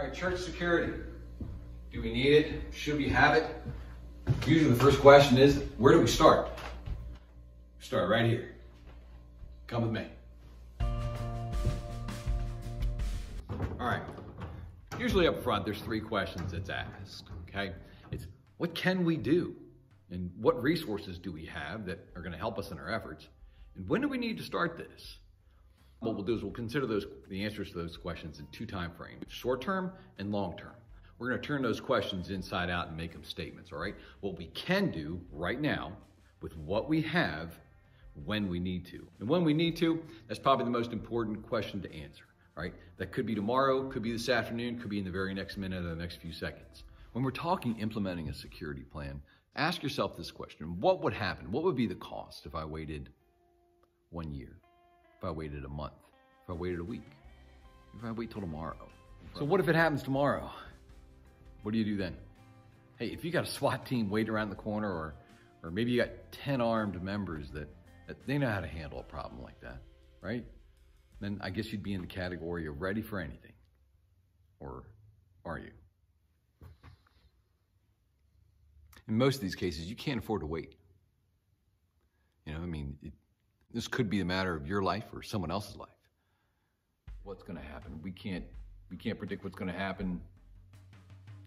All right, church security. Do we need it? Should we have it? Usually the first question is, where do we start? Start right here. Come with me. All right. Usually up front, there's three questions that's asked, okay? It's what can we do? And what resources do we have that are gonna help us in our efforts? And when do we need to start this? What we'll do is we'll consider those the answers to those questions in two time frames, short term and long term. We're going to turn those questions inside out and make them statements, all right? What we can do right now with what we have when we need to. And when we need to, that's probably the most important question to answer, all right? That could be tomorrow, could be this afternoon, could be in the very next minute or the next few seconds. When we're talking implementing a security plan, ask yourself this question. What would happen? What would be the cost if I waited one year? If I waited a month? If I waited a week? If I wait till tomorrow? So what if it happens tomorrow? What do you do then? Hey, if you got a SWAT team waiting around the corner or or maybe you got 10 armed members that, that they know how to handle a problem like that, right? Then I guess you'd be in the category of ready for anything. Or are you? In most of these cases, you can't afford to wait. You know, I mean, it, this could be a matter of your life or someone else's life. What's going to happen? We can't we can't predict what's going to happen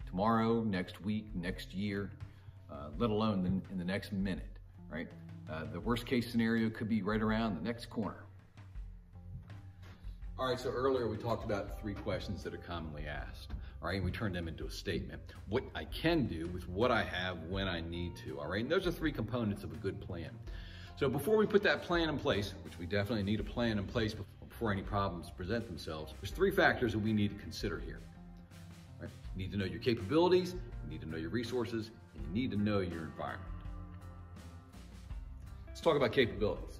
tomorrow, next week, next year, uh, let alone in, in the next minute, right? Uh, the worst case scenario could be right around the next corner. All right, so earlier we talked about three questions that are commonly asked. All right, and we turned them into a statement. What I can do with what I have when I need to. All right, and those are three components of a good plan. So before we put that plan in place, which we definitely need a plan in place before any problems present themselves, there's three factors that we need to consider here. Right? You need to know your capabilities, you need to know your resources, and you need to know your environment. Let's talk about capabilities.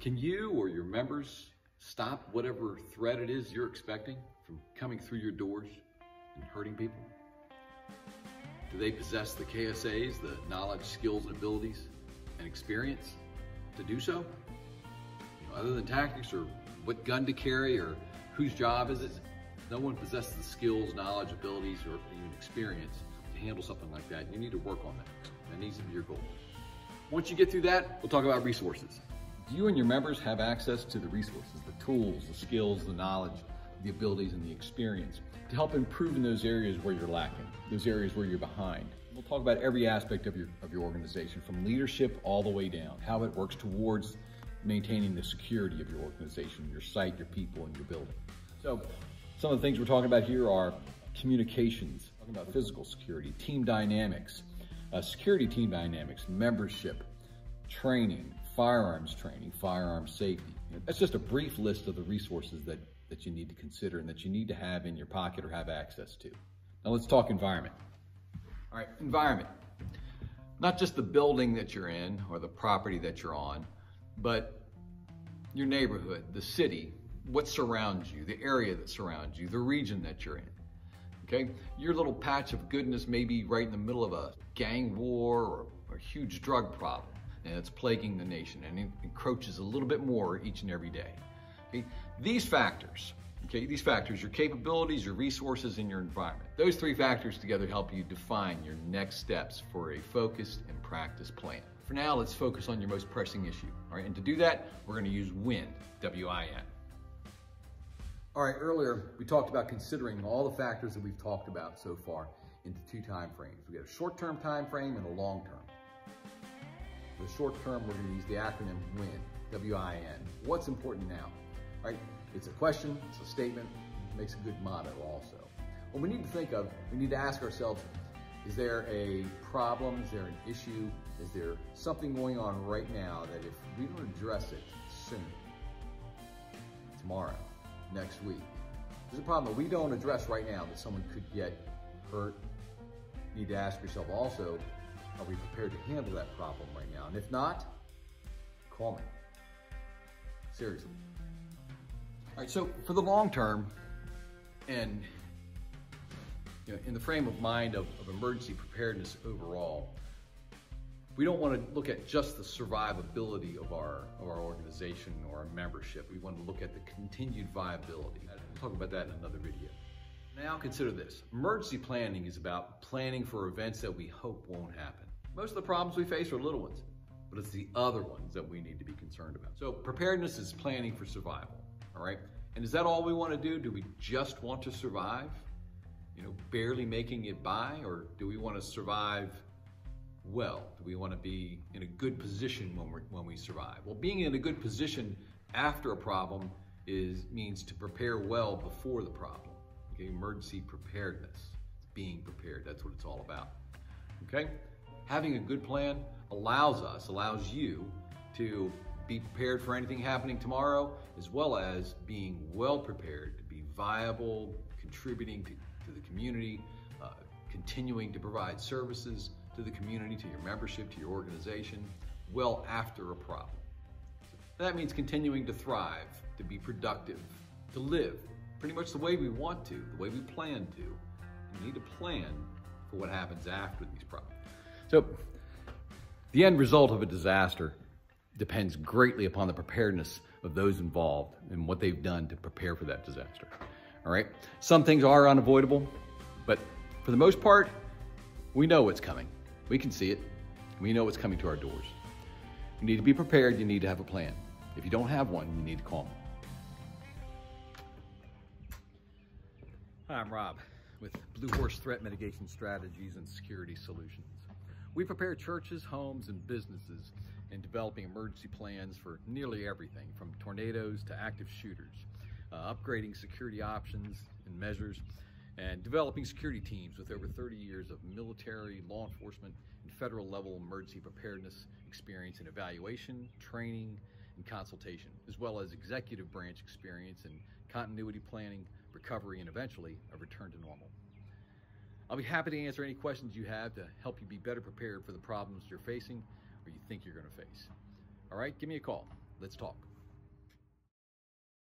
Can you or your members stop whatever threat it is you're expecting from coming through your doors and hurting people? Do they possess the KSAs, the knowledge, skills, and abilities and experience to do so? You know, other than tactics or what gun to carry or whose job is it, no one possesses the skills, knowledge, abilities, or even experience to handle something like that. You need to work on that. That needs to be your goal. Once you get through that, we'll talk about resources. Do you and your members have access to the resources, the tools, the skills, the knowledge, the abilities, and the experience to help improve in those areas where you're lacking, those areas where you're behind? We'll talk about every aspect of your, of your organization, from leadership all the way down, how it works towards maintaining the security of your organization, your site, your people, and your building. So some of the things we're talking about here are communications, talking about physical security, team dynamics, uh, security team dynamics, membership, training, firearms training, firearms safety. That's just a brief list of the resources that, that you need to consider and that you need to have in your pocket or have access to. Now let's talk environment. All right, environment. Not just the building that you're in or the property that you're on, but your neighborhood, the city, what surrounds you, the area that surrounds you, the region that you're in. Okay? Your little patch of goodness may be right in the middle of a gang war or, a huge drug problem and it's plaguing the nation and it encroaches a little bit more each and every day. Okay? These factors, Okay, these factors, your capabilities, your resources, and your environment. Those three factors together help you define your next steps for a focused and practiced plan. For now, let's focus on your most pressing issue. All right, and to do that, we're gonna use WIN, W-I-N. All right, earlier we talked about considering all the factors that we've talked about so far into two time frames. We got a short-term time frame and a long-term. The short term, we're gonna use the acronym WIN, W-I-N. What's important now, right? It's a question, it's a statement, it makes a good motto also. What we need to think of, we need to ask ourselves, is there a problem, is there an issue, is there something going on right now that if we don't address it soon, tomorrow, next week, there's a problem that we don't address right now that someone could get hurt. You need to ask yourself also, are we prepared to handle that problem right now? And if not, call me. Seriously. All right, so for the long term, and you know, in the frame of mind of, of emergency preparedness overall, we don't want to look at just the survivability of our, of our organization or our membership. We want to look at the continued viability. We'll talk about that in another video. Now consider this. Emergency planning is about planning for events that we hope won't happen. Most of the problems we face are little ones, but it's the other ones that we need to be concerned about. So preparedness is planning for survival, all right? And is that all we want to do? Do we just want to survive? You know, barely making it by, or do we want to survive well? Do we want to be in a good position when, we when we survive? Well, being in a good position after a problem is means to prepare well before the problem. Okay, emergency preparedness, being prepared. That's what it's all about. Okay, having a good plan allows us, allows you to be prepared for anything happening tomorrow, as well as being well prepared to be viable, contributing to, to the community, uh, continuing to provide services to the community, to your membership, to your organization, well after a problem. That means continuing to thrive, to be productive, to live pretty much the way we want to, the way we plan to. We need to plan for what happens after these problems. So, the end result of a disaster depends greatly upon the preparedness of those involved and what they've done to prepare for that disaster. All right? Some things are unavoidable, but for the most part, we know what's coming. We can see it. We know what's coming to our doors. You need to be prepared. You need to have a plan. If you don't have one, you need to call me. Hi, I'm Rob with Blue Horse Threat Mitigation Strategies and Security Solutions. We prepare churches, homes, and businesses in developing emergency plans for nearly everything from tornadoes to active shooters, uh, upgrading security options and measures, and developing security teams with over 30 years of military, law enforcement, and federal level emergency preparedness experience in evaluation, training, and consultation, as well as executive branch experience in continuity planning, recovery, and eventually a return to normal. I'll be happy to answer any questions you have to help you be better prepared for the problems you're facing or you think you're going to face. All right, give me a call. Let's talk.